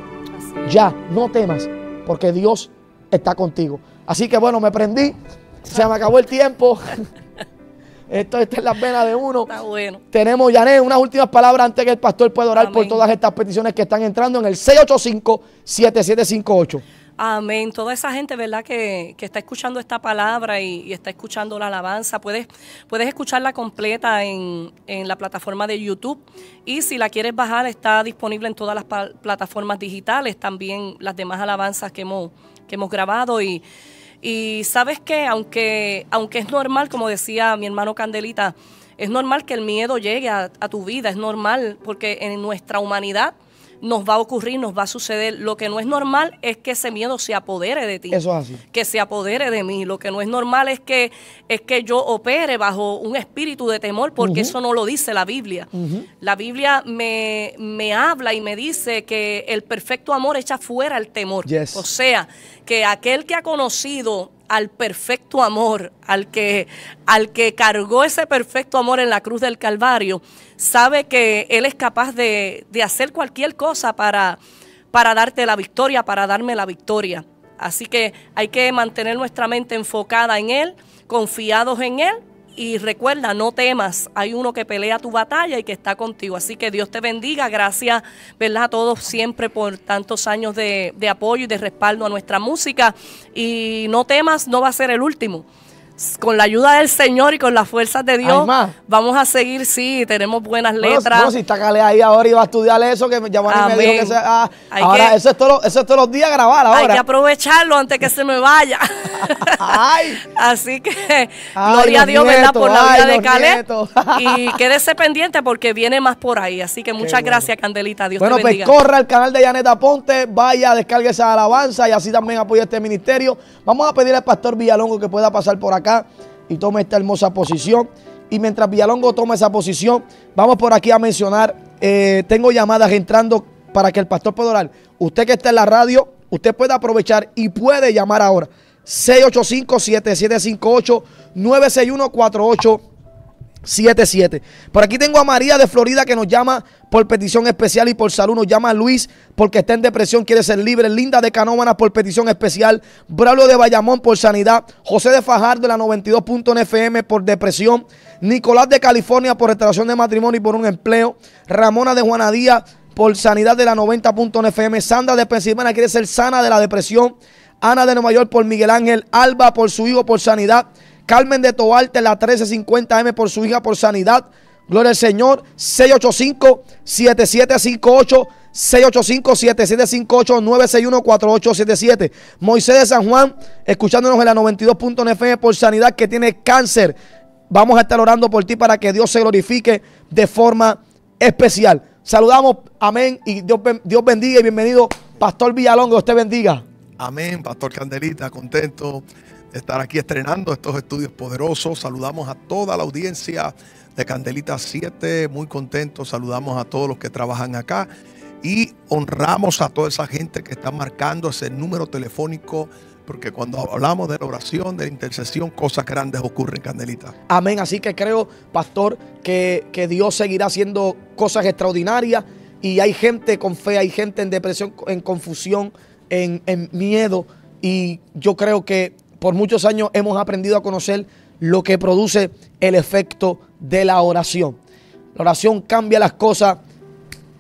Ya, no temas, porque Dios está contigo. Así que bueno, me prendí, se me acabó el tiempo. Esto está en las venas de uno. Está bueno. Tenemos, Yané, unas últimas palabras antes que el pastor pueda orar por todas estas peticiones que están entrando en el 685-7758. Amén. Toda esa gente, ¿verdad? Que, que está escuchando esta palabra y, está escuchando la alabanza, puedes, puedes escucharla completa en, en la plataforma de YouTube. Y si la quieres bajar, está disponible en todas las plataformas digitales, también las demás alabanzas que hemos, que hemos grabado. Y, y sabes que, aunque, aunque es normal, como decía mi hermano Candelita, es normal que el miedo llegue a, a tu vida, es normal, porque en nuestra humanidad nos va a ocurrir, nos va a suceder. Lo que no es normal es que ese miedo se apodere de ti. Eso es así. Que se apodere de mí. Lo que no es normal es que, es que yo opere bajo un espíritu de temor, porque eso no lo dice la Biblia. La Biblia me, me habla y me dice que el perfecto amor echa fuera el temor. Yes. O sea, que aquel que ha conocido al perfecto amor, al que, al que cargó ese perfecto amor en la cruz del Calvario, sabe que Él es capaz de, de hacer cualquier cosa para, para darte la victoria, para darme la victoria. Así que hay que mantener nuestra mente enfocada en Él, confiados en Él. Y recuerda, no temas, hay uno que pelea tu batalla y que está contigo. Así que Dios te bendiga. Gracias, ¿verdad? A todos siempre por tantos años de, de apoyo y de respaldo a nuestra música. Y no temas, no va a ser el último. Con la ayuda del Señor y con las fuerzas de Dios, vamos a seguir, sí, tenemos buenas Bueno, letras. bueno, si está Cale ahí ahora y va a estudiar eso, que Giovanni me dijo que se, ah, ahora que- eso, es todos los, eso es todos los días grabar Hay que ahora. aprovecharlo antes que se me vaya. Ay. Así que Ay, gloria a Dios, ¿verdad? nietos, Por la ay, vida de nietos. y quédese pendiente porque viene más por ahí. Así que muchas bueno. gracias, Candelita. Dios bueno, te pues bendiga. corra al canal de Yaneta Ponte, vaya, descargue esa alabanza y así también apoya este ministerio. Vamos a pedir al pastor Villalongo que pueda pasar por acá y tome esta hermosa posición. Y mientras Villalongo toma esa posición, vamos por aquí a mencionar, eh, tengo llamadas entrando para que el pastor pueda orar. Usted que está en la radio, usted puede aprovechar y puede llamar ahora. 685-7758-96148. 77. Por aquí tengo a María de Florida que nos llama por petición especial y por salud. Nos llama Luis porque está en depresión, quiere ser libre. Linda de Canómanas por petición especial. Braulio de Bayamón por sanidad. José de Fajardo de la 92.fm por depresión. Nicolás de California por restauración de matrimonio y por un empleo. Ramona de Juanadía por sanidad de la 90.fm. Sandra de Pensilvania quiere ser sana de la depresión. Ana de Nueva York por Miguel Ángel. Alba por su hijo por sanidad. Carmen de Toarte, la 1350M por su hija por sanidad. Gloria al Señor. 685-7758. 685-7758-961-4877. Moisés de San Juan, escuchándonos en la 92.nfm por sanidad que tiene cáncer. Vamos a estar orando por ti para que Dios se glorifique de forma especial. Saludamos, amén, y Dios, Dios bendiga y bienvenido, Pastor Villalongo, Dios te bendiga. Amén, Pastor Candelita, contento estar aquí estrenando estos estudios poderosos. Saludamos a toda la audiencia de Candelita 7, muy contentos. Saludamos a todos los que trabajan acá y honramos a toda esa gente que está marcando ese número telefónico, porque cuando hablamos de la oración, de la intercesión, cosas grandes ocurren, Candelita. Amén. Así que creo, pastor, que, que Dios seguirá haciendo cosas extraordinarias y hay gente con fe, hay gente en depresión, en confusión, en, en miedo. Y yo creo que por muchos años hemos aprendido a conocer lo que produce el efecto de la oración. La oración cambia las cosas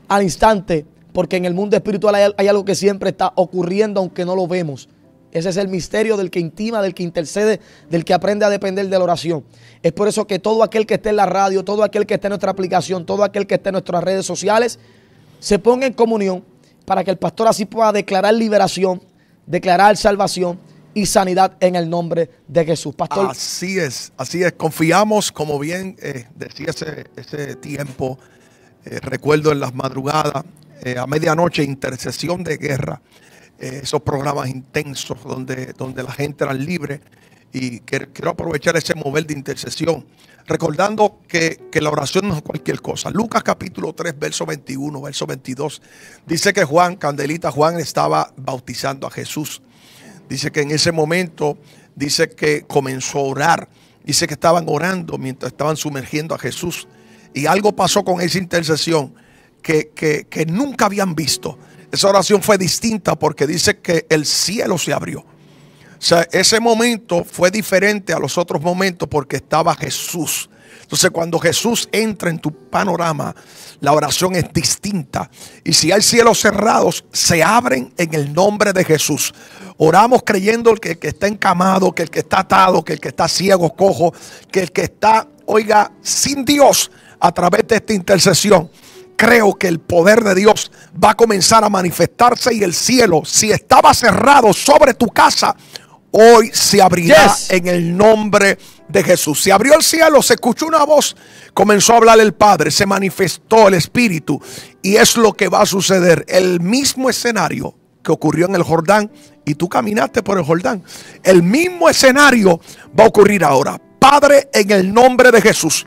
al instante, porque en el mundo espiritual hay, algo que siempre está ocurriendo aunque no lo vemos. Ese es el misterio del que intima, del que intercede, del que aprende a depender de la oración. Es por eso que todo aquel que esté en la radio, todo aquel que esté en nuestra aplicación, todo aquel que esté en nuestras redes sociales, se ponga en comunión para que el pastor así pueda declarar liberación, declarar salvación y sanidad en el nombre de Jesús. Pastor, Así es, así es. Confiamos, como bien eh, decía ese, ese tiempo, eh, recuerdo en las madrugadas, eh, a medianoche, intercesión de guerra, esos programas intensos donde, donde la gente era libre. Y quiero aprovechar ese mover de intercesión, recordando que, que la oración no es cualquier cosa. Lucas capítulo 3, verso 21, verso 22, dice que Juan, Candelita Juan, estaba bautizando a Jesús. Dice que en ese momento, dice que comenzó a orar. Dice que estaban orando mientras estaban sumergiendo a Jesús. Y algo pasó con esa intercesión que, que- que nunca habían visto. Esa oración fue distinta porque dice que el cielo se abrió. O sea, ese momento fue diferente a los otros momentos porque estaba Jesús. Entonces, cuando Jesús entra en tu panorama, la oración es distinta. Y si hay cielos cerrados, se abren en el nombre de Jesús. Oramos creyendo que el que está encamado, que el que está atado, que el que está ciego, cojo, que el que está, oiga, sin Dios a través de esta intercesión creo que el poder de Dios va a comenzar a manifestarse y el cielo, si estaba cerrado sobre tu casa, hoy se abrirá Yes. en el nombre de Jesús. Se abrió el cielo, se escuchó una voz, comenzó a hablar el Padre, se manifestó el Espíritu y es lo que va a suceder. El mismo escenario que ocurrió en el Jordán y tú caminaste por el Jordán. El mismo escenario va a ocurrir ahora. Padre, en el nombre de Jesús.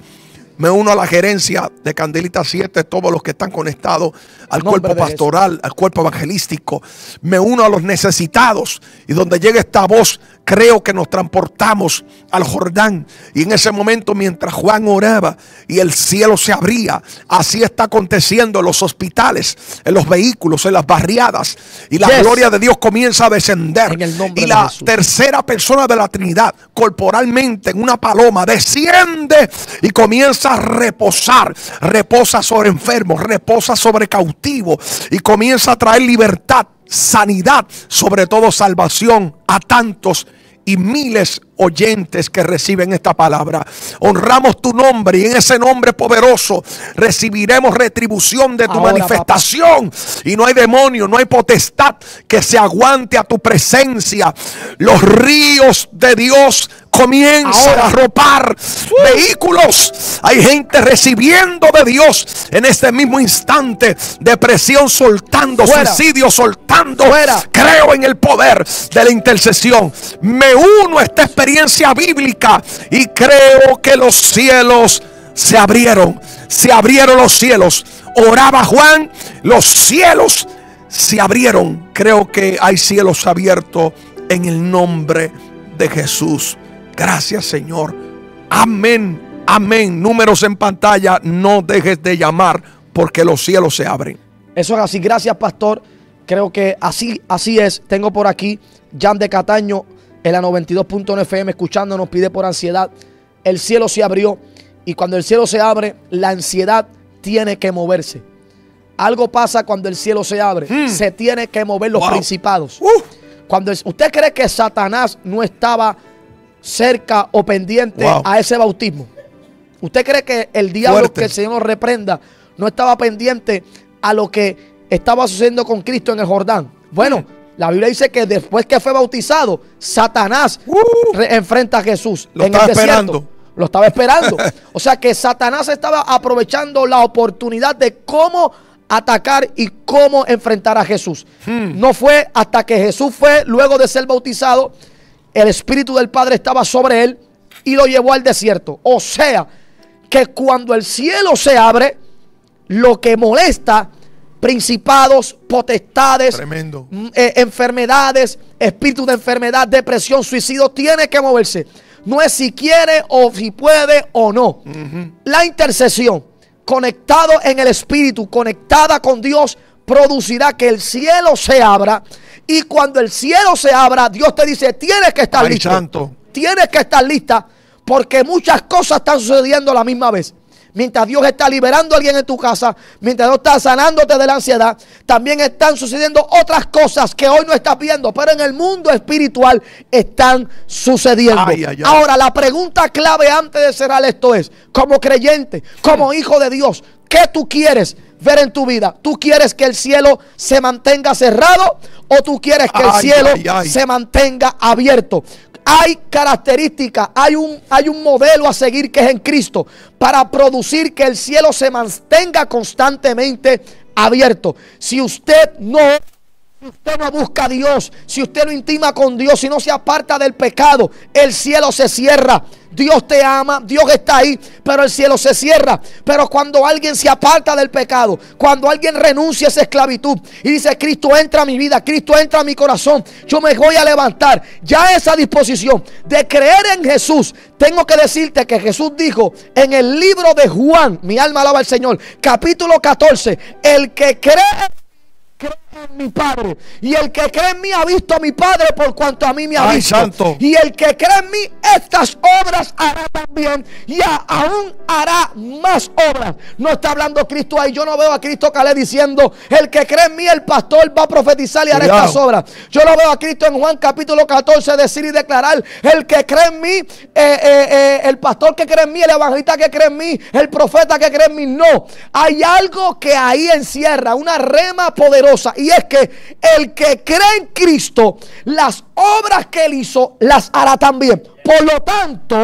Me uno a la gerencia de Candelita 7, todos los que están conectados al cuerpo pastoral, al cuerpo evangelístico. Me uno a los necesitados. Y donde llegue esta voz, creo que nos transportamos al Jordán. Y en ese momento, mientras Juan oraba y el cielo se abría, así está aconteciendo en los hospitales, en los vehículos, en las barriadas. Y la Yes. gloria de Dios comienza a descender. En el nombre y la tercera persona de la Trinidad, corporalmente en una paloma, desciende y comienza a reposar. Reposa sobre enfermos, reposa sobre cautivos y comienza a traer libertad, sanidad, sobre todo salvación a tantos y miles oyentes que reciben esta palabra. Honramos tu nombre y en ese nombre poderoso recibiremos retribución de tu Ahora, manifestación. Y no hay demonio, no hay potestad que se aguante a tu presencia. Los ríos de Dios comienzan Ahora. a arropar vehículos. Hay gente recibiendo de Dios en este mismo instante. Depresión soltando, Fuera. suicidio soltando. Fuera. Creo en el poder de la intercesión. Me uno a esta experiencia bíblica y creo que los cielos se abrieron. Se abrieron los cielos. Oraba Juan, los cielos se abrieron. Creo que hay cielos abiertos en el nombre de Jesús. Gracias Señor. Amén. Amén. Números en pantalla. No dejes de llamar porque los cielos se abren. Eso es así. Gracias, pastor. Creo que así, así es. Tengo por aquí Jan de Cataño en la 92.1 FM escuchándonos, pide por ansiedad. El cielo se abrió y cuando el cielo se abre, la ansiedad tiene que moverse. Algo pasa cuando el cielo se abre. Se tiene que mover los Wow. principados. Uh. Cuando usted cree que Satanás no estaba cerca o pendiente Wow. a ese bautismo. ¿Usted cree que el diablo Fuerte. que el Señor lo reprenda no estaba pendiente a lo que estaba sucediendo con Cristo en el Jordán? Bueno, la Biblia dice que después que fue bautizado, Satanás Uh. re- enfrenta a Jesús Lo en estaba el esperando. Lo estaba esperando. o sea que Satanás estaba aprovechando la oportunidad de cómo atacar y cómo enfrentar a Jesús. Hmm. No fue hasta que Jesús fue, luego de ser bautizado, el Espíritu del Padre estaba sobre él y lo llevó al desierto. O sea, que cuando el cielo se abre, lo que molesta, principados, potestades, Tremendo. mm, eh, enfermedades, espíritu de enfermedad, depresión, suicidio, tiene que moverse. No es si quiere o si puede o no. La intercesión conectado en el Espíritu, conectada con Dios, producirá que el cielo se abra. Y cuando el cielo se abra, Dios te dice, tienes que estar Ay, listo. santo. Tienes que estar lista porque muchas cosas están sucediendo a la misma vez. Mientras Dios está liberando a alguien en tu casa, mientras Dios está sanándote de la ansiedad, también están sucediendo otras cosas que hoy no estás viendo, pero en el mundo espiritual están sucediendo. Ay, ay, ay. Ahora, la pregunta clave antes de cerrar esto es, como creyente, como hijo de Dios, ¿qué tú quieres ver en tu vida? ¿Tú quieres que el cielo se mantenga cerrado o tú quieres que el Ay, cielo ay, ay. se mantenga abierto? Hay características, hay un, hay un modelo a seguir que es en Cristo para producir que el cielo se mantenga constantemente abierto. Si usted no usted no busca a Dios, si usted no intima con Dios, si no se aparta del pecado, el cielo se cierra. Dios te ama, Dios está ahí, pero el cielo se cierra. Pero cuando alguien se aparta del pecado, cuando alguien renuncia a esa esclavitud y dice, Cristo entra a mi vida, Cristo entra a mi corazón, yo me voy a levantar. Ya esa disposición de creer en Jesús, tengo que decirte que Jesús dijo en el libro de Juan, mi alma alaba al Señor, capítulo 14, el que cree cree en mi Padre. Y el que cree en mí ha visto a mi Padre por cuanto a mí me ha Ay, visto. santo. Y el que cree en mí, estas obras hará también. Y a- aún hará más obras. No está hablando Cristo ahí. Yo no veo a Cristo Calé diciendo, el que cree en mí, el pastor va a profetizar y hará Cuidado. estas obras. Yo lo veo a Cristo en Juan capítulo 14 decir y declarar, el que cree en mí, eh, eh, eh, el pastor que cree en mí, el evangelista que cree en mí, el profeta que cree en mí. No, hay algo que ahí encierra, una rema poderosa. Y es que el que cree en Cristo, las obras que él hizo, las hará también. Por lo tanto,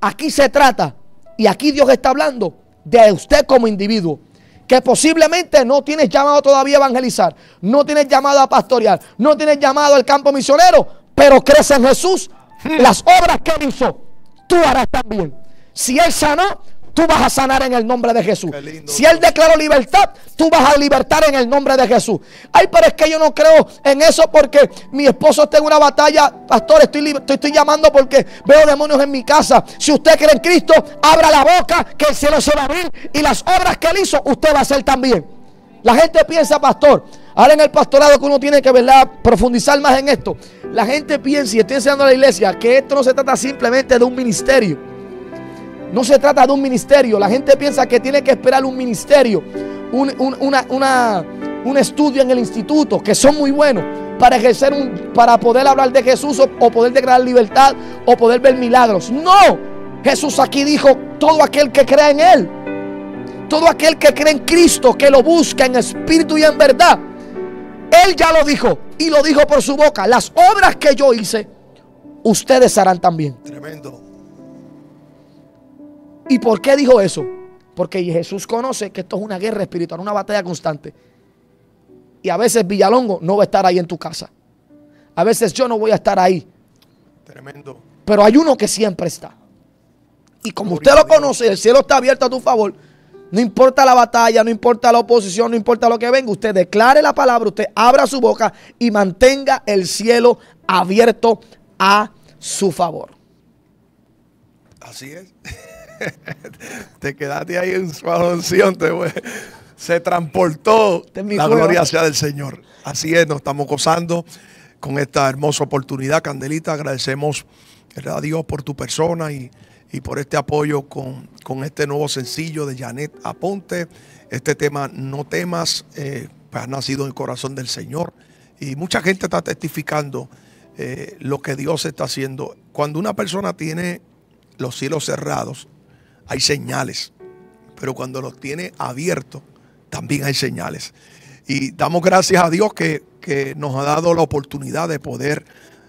aquí se trata, y aquí Dios está hablando de usted como individuo. Que posiblemente no tienes llamado todavía a evangelizar, no tienes llamado a pastorear, no tienes llamado al campo misionero, pero crees en Jesús. Las obras que él hizo, tú harás también. Si él sanó, tú vas a sanar en el nombre de Jesús. Si él declaró libertad, tú vas a libertar en el nombre de Jesús. Ay, pero es que yo no creo en eso porque mi esposo está en una batalla. Pastor, estoy, estoy, estoy llamando porque veo demonios en mi casa. Si usted cree en Cristo, abra la boca, que el cielo se va a abrir. Y las obras que él hizo, usted va a hacer también. La gente piensa, pastor, ahora en el pastorado que uno tiene que ¿verdad? profundizar más en esto. La gente piensa, y estoy enseñando a la iglesia, que esto no se trata simplemente de un ministerio. No se trata de un ministerio. La gente piensa que tiene que esperar un ministerio, un, un- una- un estudio en el instituto, que son muy buenos para ejercer un, para poder hablar de Jesús o, o poder declarar libertad o poder ver milagros. No, Jesús aquí dijo todo aquel que crea en él, todo aquel que cree en Cristo, que lo busca en espíritu y en verdad. Él ya lo dijo y lo dijo por su boca. Las obras que yo hice, ustedes harán también. Tremendo. ¿Y por qué dijo eso? Porque Jesús conoce que esto es una guerra espiritual, una batalla constante. Y a veces Villalongo no va a estar ahí en tu casa. A veces yo no voy a estar ahí. Tremendo. Pero hay uno que siempre está. Y como usted lo conoce, el cielo está abierto a tu favor. No importa la batalla, no importa la oposición, no importa lo que venga. Usted declare la palabra, usted abra su boca y mantenga el cielo abierto a su favor. Así es. te quedaste ahí en su unción, te fue- se transportó. Este La gloria sea del Señor. Así es, nos estamos gozando con esta hermosa oportunidad, Candelita. Agradecemos a Dios por tu persona y, y por este apoyo con, con este nuevo sencillo de Janet Aponte. Este tema, No temas, eh, pues, ha nacido en el corazón del Señor. Y mucha gente está testificando eh, lo que Dios está haciendo. Cuando una persona tiene los cielos cerrados, hay señales. Pero cuando los tiene abiertos, también hay señales. Y damos gracias a Dios que, que nos ha dado la oportunidad de poder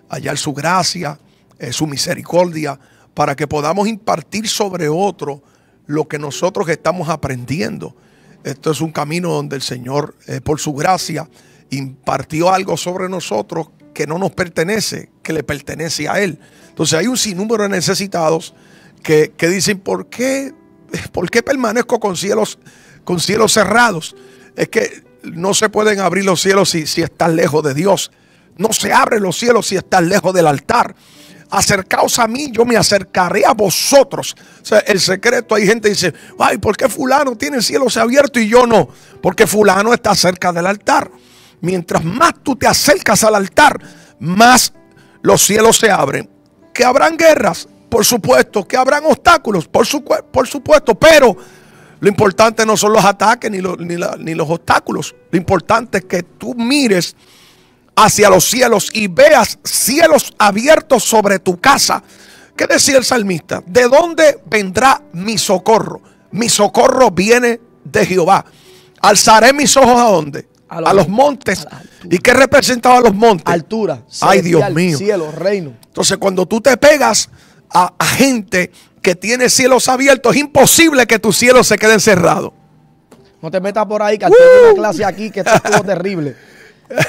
hallar su gracia, eh, su misericordia, para que podamos impartir sobre otro lo que nosotros estamos aprendiendo. Esto es un camino donde el Señor, eh, por su gracia, impartió algo sobre nosotros que no nos pertenece, que le pertenece a Él. Entonces hay un sinnúmero de necesitados que, dicen, ¿por qué, ¿por qué permanezco con cielos, con cielos cerrados? Es que no se pueden abrir los cielos si, si estás lejos de Dios. No se abren los cielos si estás lejos del altar. acercaos a mí, yo me acercaré a vosotros. O sea, el secreto, hay gente que dice, ay, ¿por qué fulano tiene el cielo abierto y yo no? Porque fulano está cerca del altar. Mientras más tú te acercas al altar, más los cielos se abren. Que habrán guerras, por supuesto, que habrán obstáculos, por, por supuesto, pero lo importante no son los ataques ni los, ni, ni los obstáculos. Lo importante es que tú mires hacia los cielos y veas cielos abiertos sobre tu casa. ¿Qué decía el salmista? ¿De dónde vendrá mi socorro? Mi socorro viene de Jehová. Alzaré mis ojos a dónde? A los, montes. ¿Y qué representaba los montes? Altura. Ay, Dios mío. Cielo, reino. Entonces, cuando tú te pegas a, gente que tiene cielos abiertos, es imposible que tus cielos se queden cerrados. No te metas por ahí, que una uh. clase aquí que estuvo terrible.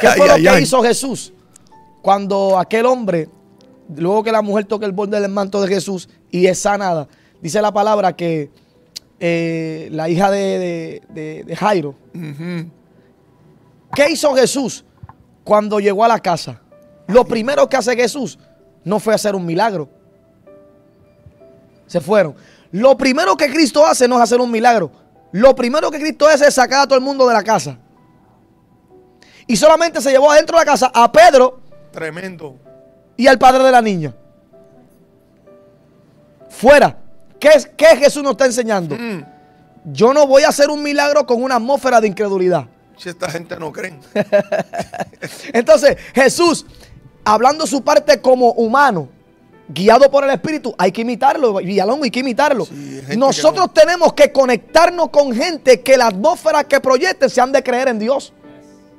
¿Qué fue lo que hizo Jesús? Cuando aquel hombre, luego que la mujer toca el borde del manto de Jesús y es sanada, dice la palabra que eh, la hija de, Jairo, ¿qué hizo Jesús cuando llegó a la casa? Lo primero que hace Jesús no fue hacer un milagro. Se fueron. Lo primero que Cristo hace no es hacer un milagro. Lo primero que Cristo hace es sacar a todo el mundo de la casa. Y solamente se llevó adentro de la casa a Pedro. Tremendo. Y al padre de la niña. Fuera. ¿Qué, qué Jesús nos está enseñando? Mm. Yo no voy a hacer un milagro con una atmósfera de incredulidad. Si esta gente no cree. Entonces, Jesús, hablando su parte como humano, guiado por el Espíritu, hay que imitarlo, Villalongo, hay que imitarlo. Nosotros tenemos que conectarnos con gente que la atmósfera que proyecte se han de creer en Dios.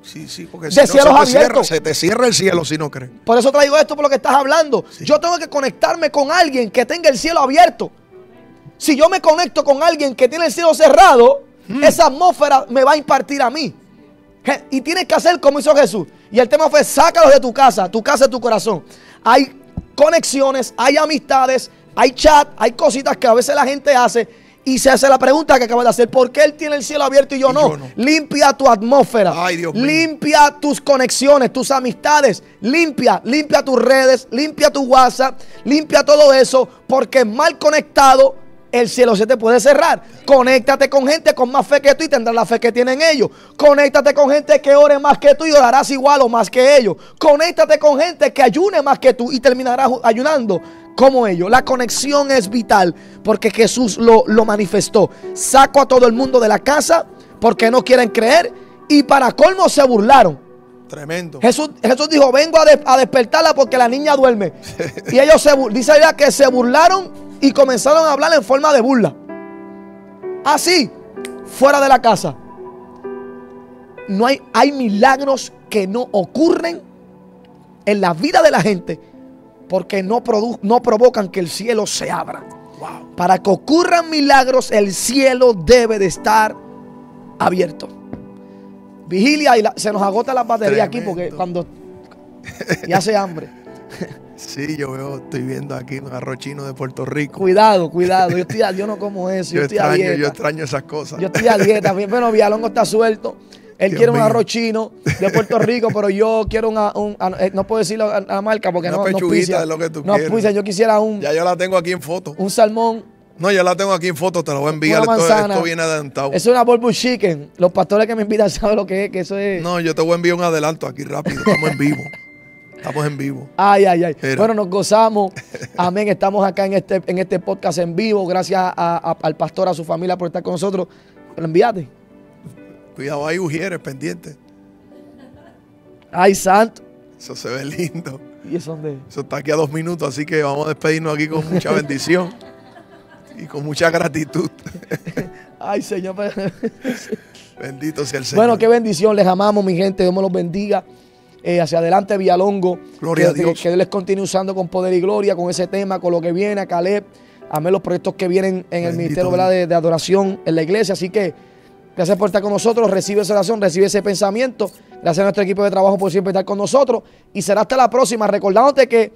Sí, sí, porque si no, se, te cierra, se te cierra el cielo si no crees. Por eso traigo esto por lo que estás hablando. Yo tengo que conectarme con alguien que tenga el cielo abierto. Si yo me conecto con alguien que tiene el cielo cerrado, hmm. esa atmósfera me va a impartir a mí. Y tienes que hacer como hizo Jesús. Y el tema fue, sácalos de tu casa, tu casa es tu corazón. Hay conexiones, hay amistades, hay chat, hay cositas que a veces la gente hace y se hace la pregunta que acaba de hacer, ¿por qué él tiene el cielo abierto y yo, no? Limpia tu atmósfera, limpia tus conexiones, tus amistades, limpia, limpia tus redes, limpia tu WhatsApp, limpia todo eso, porque mal conectado el cielo se te puede cerrar. Conéctate con gente con más fe que tú y tendrás la fe que tienen ellos. Conéctate con gente que ore más que tú y orarás igual o más que ellos. Conéctate con gente que ayune más que tú y terminarás ayunando como ellos. La conexión es vital porque Jesús lo, lo manifestó. Saco a todo el mundo de la casa porque no quieren creer y para colmo se burlaron. Tremendo. Jesús, Jesús dijo, vengo a, despertarla porque la niña duerme. y ellos se dice que se burlaron y comenzaron a hablar en forma de burla. Así, fuera de la casa. No hay, hay milagros que no ocurren en la vida de la gente porque no, no provocan que el cielo se abra. Para que ocurran milagros, el cielo debe de estar abierto. Vigilia y se nos agota la batería aquí porque cuando ya hace hambre. Sí, yo veo, estoy viendo aquí un arrochino de Puerto Rico. Cuidado, cuidado. Yo, estoy, yo no como eso. Yo, estoy extraño, a dieta. yo extraño esas cosas. Yo estoy a dieta. Bueno, Villalongo está suelto. Él quiere un arroz chino de Puerto Rico, pero yo quiero una, un, eh, no puedo decir la, marca porque no, no pisa. de lo que tú no quieres. yo quisiera un. Ya yo la tengo aquí en foto. Un salmón. No, ya la tengo aquí en foto, te lo voy a enviar. Esto, viene adelantado. Es una barbecue chicken. Los pastores que me invitan saben lo que es, que eso es. No, yo te voy a enviar un adelanto aquí rápido. Estamos en vivo. Estamos en vivo. Ay, ay, ay. Bueno, nos gozamos. Amén. Estamos acá en este, en este podcast en vivo. Gracias al pastor, a su familia por estar con nosotros. Pero envíate. Cuidado, hay ujieres pendientes. Ay, santo. Eso se ve lindo. ¿Y eso dónde? Eso está aquí a dos minutos, así que vamos a despedirnos aquí con mucha bendición y con mucha gratitud. Ay, Señor. Bendito sea el Señor. Bueno, qué bendición. Les amamos, mi gente. Dios me los bendiga. Eh, hacia adelante, Villalongo. Gloria a Dios. Que, Dios les continúe usando con poder y gloria, con ese tema, con lo que viene, a Caleb. Amén los proyectos que vienen en el ministerio de, de adoración en la iglesia. Así que Gracias por estar con nosotros. Recibe esa oración, recibe ese pensamiento. Gracias a nuestro equipo de trabajo por siempre estar con nosotros. Y será hasta la próxima. Recordándote que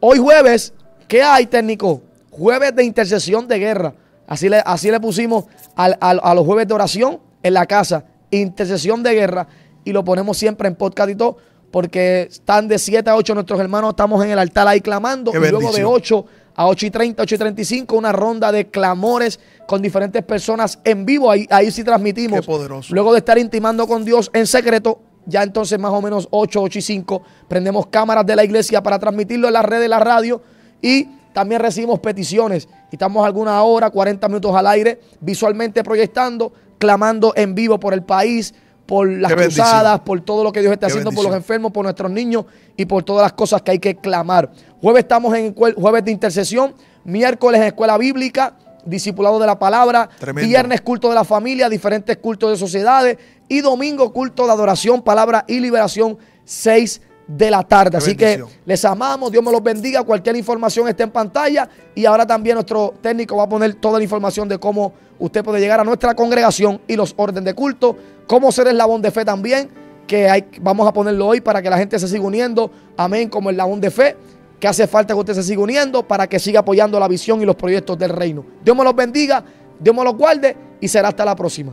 hoy jueves, ¿qué hay, técnico? Jueves de intercesión de guerra. Así le, así le pusimos a los jueves de oración en la casa. Intercesión de guerra. Y lo ponemos siempre en podcast y todo. Porque están de 7 a 8 nuestros hermanos, estamos en el altar ahí clamando. Qué y luego de bendición. 8 a 8 y 30, 8 y 35, una ronda de clamores con diferentes personas en vivo. Ahí, ahí sí transmitimos. Qué poderoso. Luego de estar intimando con Dios en secreto, ya entonces más o menos 8, 8 y 5, prendemos cámaras de la iglesia para transmitirlo en las redes de la radio y también recibimos peticiones. Y estamos alguna hora, 40 minutos al aire, visualmente proyectando, clamando en vivo por el país, por las cruzadas, por todo lo que Dios está Qué haciendo por los enfermos, por nuestros niños y por todas las cosas que hay que clamar. Jueves estamos en jueves de intercesión, miércoles en escuela bíblica, discipulado de la palabra, Tremendo. viernes culto de la familia, diferentes cultos de sociedades y domingo culto de adoración, palabra y liberación, 6 de la tarde. Qué Así que les amamos, Dios me los bendiga, cualquier información está en pantalla y ahora también nuestro técnico va a poner toda la información de cómo usted puede llegar a nuestra congregación y los órdenes de culto, cómo ser eslabón de fe también, que hay, vamos a ponerlo hoy para que la gente se siga uniendo, amén, como eslabón de fe, que hace falta que usted se siga uniendo para que siga apoyando la visión y los proyectos del reino. Dios me los bendiga, Dios me los guarde y será hasta la próxima.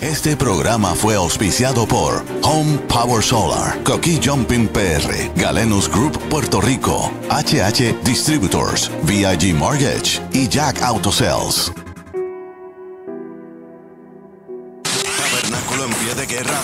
Este programa fue auspiciado por Home Power Solar, Coqui Jumping PR, Galenus Group Puerto Rico, HH Distributors, VIG Mortgage y Jack Auto Sales.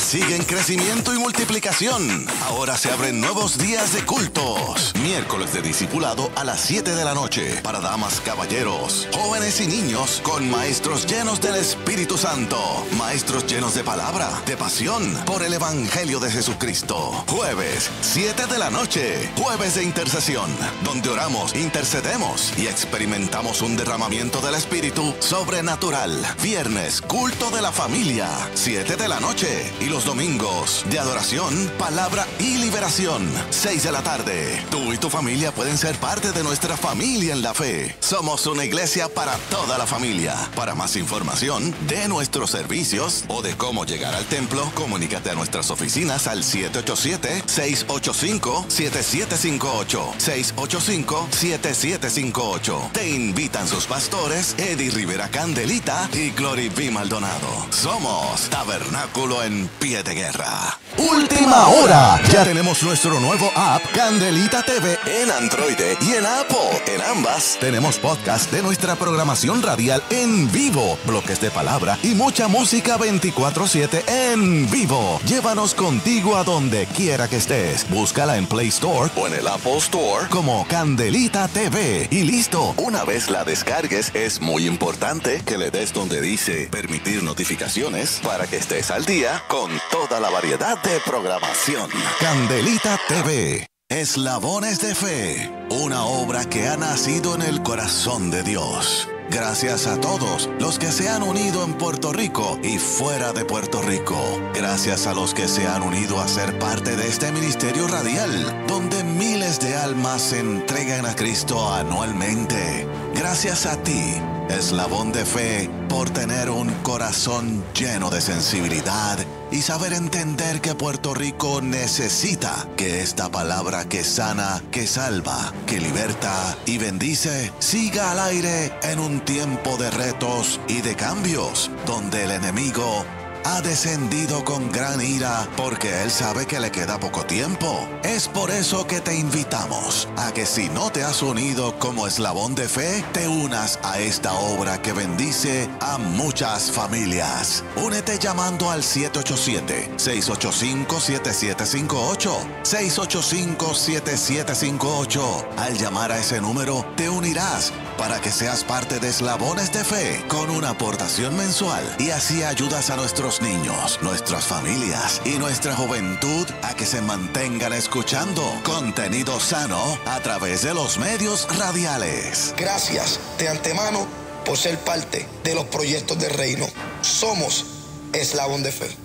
Sigue en crecimiento y multiplicación. Ahora se abren nuevos días de cultos. Miércoles de discipulado a las 7 de la noche para damas, caballeros, jóvenes y niños con maestros llenos del Espíritu Santo. Maestros llenos de palabra, de pasión por el Evangelio de Jesucristo. Jueves, 7 de la noche. Jueves de intercesión, donde oramos, intercedemos y experimentamos un derramamiento del Espíritu sobrenatural. Viernes, culto de la familia, 7 de la noche. Y los domingos, de adoración, palabra y liberación, 6 de la tarde. Tú y tu familia pueden ser parte de nuestra familia en la fe. Somos una iglesia para toda la familia. Para más información de nuestros servicios o de cómo llegar al templo, comunícate a nuestras oficinas al 787-685-7758. 685-7758. Te invitan sus pastores Eddie Rivera Candelita y Glory B. Maldonado. Somos Tabernáculo en pie de guerra. Última hora. Ya tenemos nuestro nuevo app Candelita TV en Android y en Apple. En ambas tenemos podcast de nuestra programación radial en vivo, bloques de palabra y mucha música 24/7 en vivo. Llévanos contigo a donde quiera que estés. Búscala en Play Store o en el Apple Store como Candelita TV. Y listo. Una vez la descargues, es muy importante que le des donde dice permitir notificaciones para que estés al día con toda la variedad de programación. Candelita TV. Eslabones de Fe, una obra que ha nacido en el corazón de Dios. Gracias a todos los que se han unido en Puerto Rico y fuera de Puerto Rico. Gracias a los que se han unido a ser parte de este ministerio radial, donde miles de almas se entregan a Cristo anualmente. Gracias a ti, eslabón de fe, por tener un corazón lleno de sensibilidad y saber entender que Puerto Rico necesita que esta palabra que sana, que salva, que liberta y bendice siga al aire en un tiempo de retos y de cambios, donde el enemigo ha descendido con gran ira porque él sabe que le queda poco tiempo. Es por eso que te invitamos a que si no te has unido como eslabón de fe, te unas a esta obra que bendice a muchas familias. Únete llamando al 787-685-7758. 685-7758. Al llamar a ese número, te unirás para que seas parte de Eslabones de Fe con una aportación mensual y así ayudas a niños, nuestras familias y nuestra juventud a que se mantengan escuchando contenido sano a través de los medios radiales. Gracias de antemano por ser parte de los proyectos del reino. Somos Eslabón de Fe.